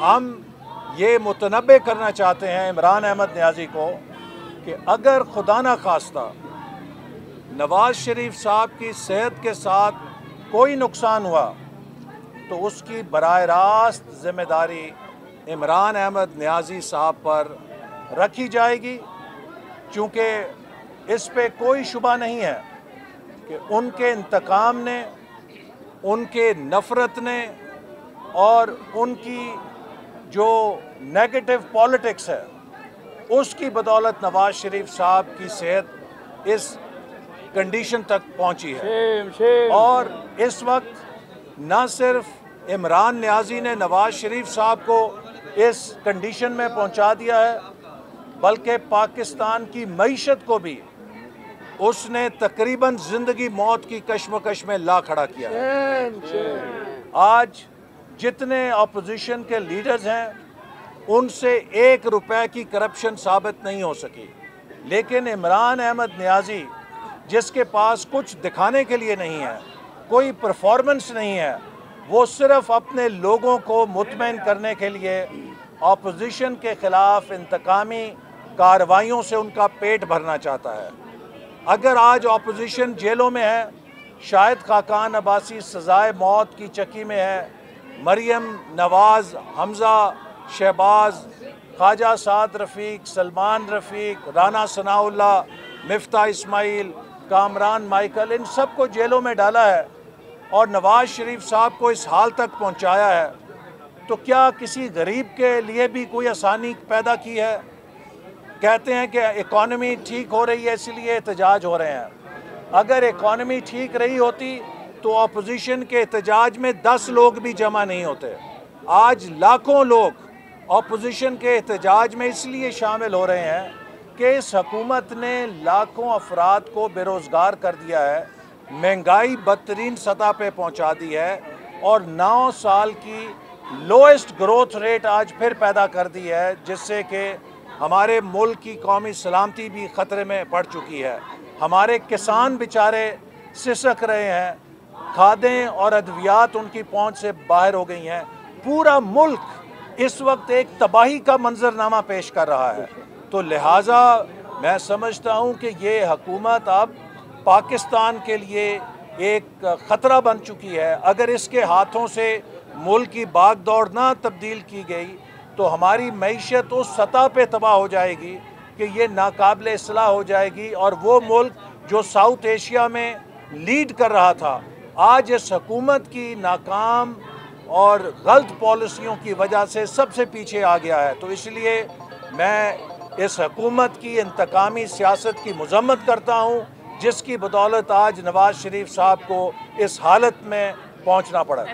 ہم یہ متنبع کرنا چاہتے ہیں عمران احمد نیازی کو کہ اگر خدا نہ خواستہ نواز شریف صاحب کی صحت کے ساتھ کوئی نقصان ہوا تو اس کی براہ راست ذمہ داری عمران احمد نیازی صاحب پر رکھی جائے گی، چونکہ اس پہ کوئی شبہ نہیں ہے کہ ان کے انتقام نے، ان کے نفرت نے اور ان کی جو نیگیٹو پالیٹکس ہے اس کی بدولت نواز شریف صاحب کی صحت اس کنڈیشن تک پہنچی ہے۔ اور اس وقت نہ صرف عمران نیازی نے نواز شریف صاحب کو اس کنڈیشن میں پہنچا دیا ہے بلکہ پاکستان کی معیشت کو بھی اس نے تقریباً زندگی موت کی کشمکش میں لا کھڑا کیا ہے۔ آج جتنے اپوزیشن کے لیڈرز ہیں، ان سے ایک روپے کی کرپشن ثابت نہیں ہو سکی۔ لیکن عمران احمد نیازی، جس کے پاس کچھ دکھانے کے لیے نہیں ہے، کوئی پرفارمنس نہیں ہے، وہ صرف اپنے لوگوں کو مطمئن کرنے کے لیے اپوزیشن کے خلاف انتقامی کاروائیوں سے ان کا پیٹ بھرنا چاہتا ہے۔ اگر آج اپوزیشن جیلوں میں ہے، شاید خاکان عباسی سزائے موت کی چکی میں ہے مریم، نواز، حمزہ، شہباز، خواجہ سعد رفیق، سلمان رفیق، رانا ثناء اللہ مفتہ اسماعیل، کامران مائیکل، ان سب کو جیلوں میں ڈالا ہے اور نواز شریف صاحب کو اس حال تک پہنچایا ہے۔ تو کیا کسی غریب کے لیے بھی کوئی آسانی پیدا کی ہے؟ کہتے ہیں کہ اکانومی ٹھیک ہو رہی ہے اس لیے احتجاج ہو رہے ہیں۔ اگر اکانومی ٹھیک رہی ہوتی تو اپوزیشن کے احتجاج میں دس لوگ بھی جمع نہیں ہوتے۔ آج لاکھوں لوگ اپوزیشن کے احتجاج میں اس لیے شامل ہو رہے ہیں کہ اس حکومت نے لاکھوں افراد کو بے روزگار کر دیا ہے، مہنگائی بدترین سطح پہ پہنچا دی ہے اور نو سال کی لوئسٹ گروتھ ریٹ آج پھر پیدا کر دی ہے، جس سے کہ ہمارے ملک کی قومی سلامتی بھی خطرے میں پڑ چکی ہے۔ ہمارے کسان بچارے سسک رہے ہیں۔ کھادیں اور ادویات ان کی پہنچ سے باہر ہو گئی ہیں۔ پورا ملک اس وقت ایک تباہی کا منظرنامہ پیش کر رہا ہے۔ تو لہٰذا میں سمجھتا ہوں کہ یہ حکومت اب پاکستان کے لیے ایک خطرہ بن چکی ہے۔ اگر اس کے ہاتھوں سے ملک کی باغ دوڑ نہ تبدیل کی گئی، تو ہماری معیشت اس سطح پہ تباہ ہو جائے گی کہ یہ ناقابل اصلاح ہو جائے گی۔ اور وہ ملک جو ساؤتھ ایشیا میں لیڈ کر رہا تھا آج اس حکومت کی ناکام اور غلط پالیسیوں کی وجہ سے سب سے پیچھے آ گیا ہے۔ تو اس لیے میں اس حکومت کی انتقامی سیاست کی مذمت کرتا ہوں، جس کی بدولت آج نواز شریف صاحب کو اس حالت میں پہنچنا پڑا۔